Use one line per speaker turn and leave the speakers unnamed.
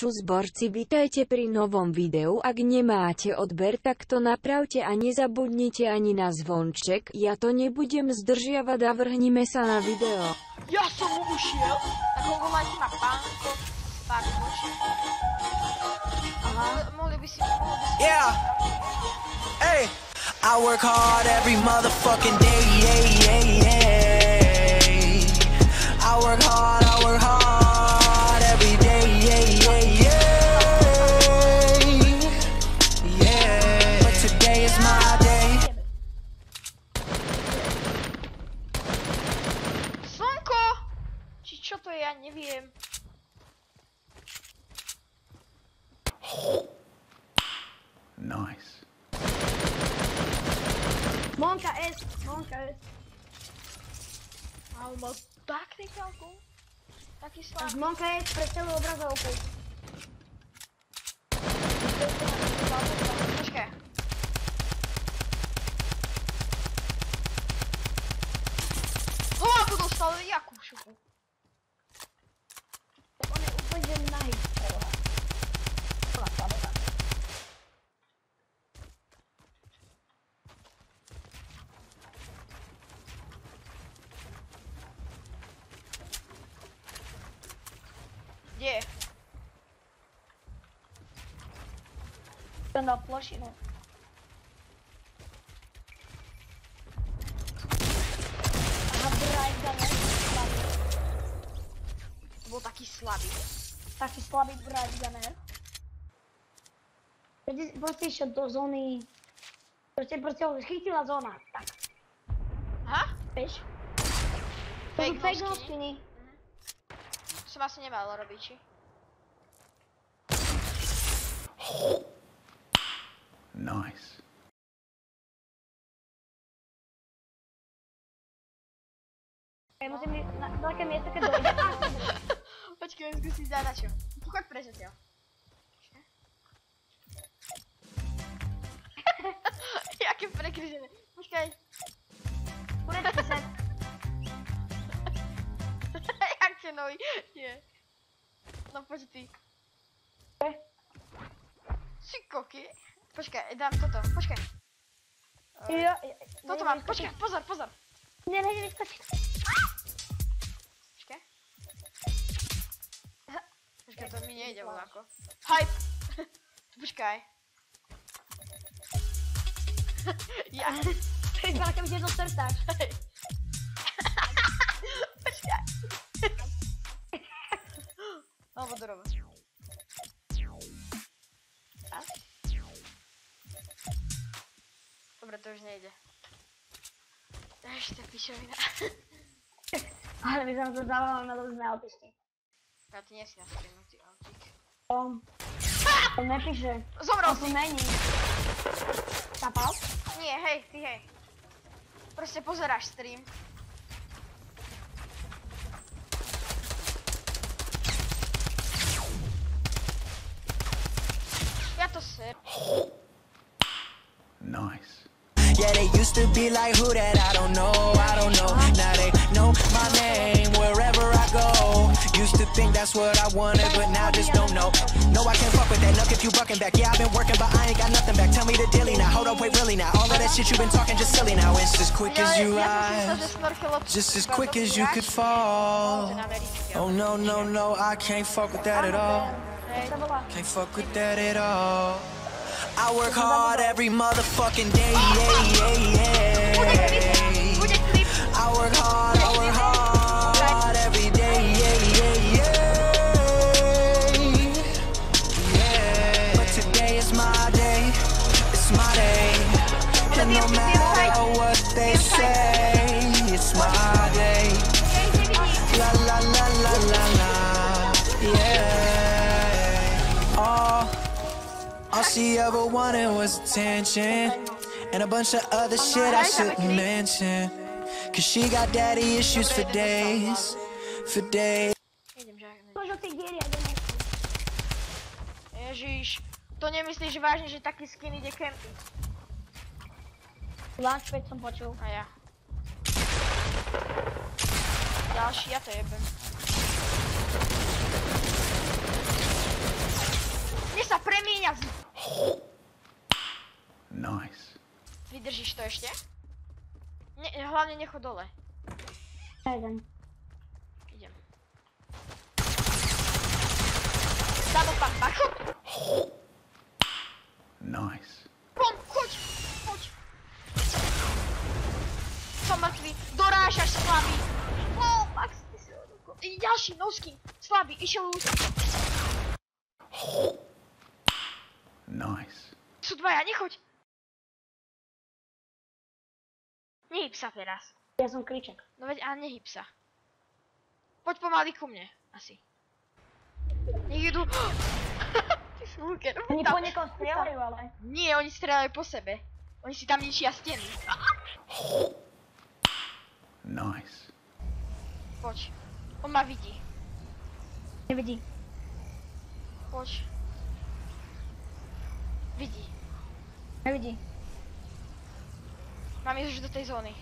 Čus borci, vitajte pri novom videu. Ak nemáte odber, tak to napravte a nezabudnite ani na zvonček. Ja to nebudem zdržiavať a vrhnime sa na video.
Ja som mu ušiel. Tak ho volajte na pánko. Pán Bože. Aha. Mohli by si... Mohli by si...
Yeah. Hey. I work hard every motherfucking day. Yeah, yeah.
him.
Nice.
Monka esse, Monka esse.
Ah, uma backlick algum? Aqui
está.
As
Monka é
para ter o brasalco. Acho
que é. Roubo do sol e a
Kde?
Ten dal plošinu. Aha, Bright Gunner. Slabý.
To bol taký slabý.
Taký slabý Bright Gunner. Proste, proste išiel do zóny. Proste, proste ho chytila zóna. Tak,
Aha?
vieš? To sú fake
noskiny. Som asi nemal robiť, či?
Nice.
Ja musím ísť na také miesto, keď dojde. Dobre.
Počkaj, len skúsiť dať na čo. Pochod pre zatiaľ. Jaké prekryžené. Počkaj.
Turecký set.
Nový. Nie. No poď ty. Si koky. Počkaj, dám toto. Počkaj.
Ja, ja,
Toto
ja,
mám. Počkaj, pozor, pozor.
Nie, ne, vyskočiť.
Počkaj. Počkaj, to mi nejde voľako. Hype. Počkaj. ja.
To je veľké, kde to srtáš.
Počkaj. Alebo drobo. A? Dobre, to už nejde. Ešte pičovina.
Ale my sme to dávali na rôzne autisty.
Ja ty nie si na streamu, ty autík.
On, on tu
si!
není. Zapal?
Nie, hej, ty hej. Proste pozeráš stream. Ja to ser.
Nice.
Yeah, they used to be like, who that? I don't know, I don't know. Now they know my name wherever I go. Used to think that's what I wanted, but now just don't know. No, I can't fuck with that. Look if you bucking back. Yeah, I've been working, but I ain't got nothing back. Tell me the dilly now. Hold up, wait, really now. All of that shit you been talking just silly now. It's as quick as you rise, just as quick as you could fall. Oh no, no, no, I can't fuck with that at all. Can't fuck with that at all. I work hard every motherfucking day, yeah, yeah, yeah. I work hard, I work hard every day, yeah, yeah, yeah. Yeah. But today is my day, it's my day. And no matter what they say, it's my day. La la la la la all she ever wanted was attention and a bunch of other shit I shouldn't mention. Cause she got daddy issues for days, for days.
Ježiš. To nemyslíš vážne, že taký skin ide kempiť?
Launchpad som počul.
A ja. Ďalší, ja to jebem.
Nice.
Vydržíš to ešte? Ne, hlavne nechod dole.
Jeden.
Idem. Dano pán, pán, chod!
Nice.
Pon, choď, choď. Som mŕtvý, dorážaš slabý. Ó, Max, ty si ďalší, nosky, slabý, išiel už.
Nice.
Sú dvaja, nechoď. Nehyb sa teraz.
Ja som kriček.
No veď, ale nehyb sa. Poď pomaly ku mne, asi. Nech idú. Ty smúker.
Oni po niekom strieľajú, ale...
Nie, oni strieľajú po sebe. Oni si tam ničia steny.
Nice.
Poď. On ma vidí.
Nevidí.
Poď. Vidí.
Nevidí.
Mám ísť už do tej zóny.